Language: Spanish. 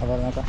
A ver, acá.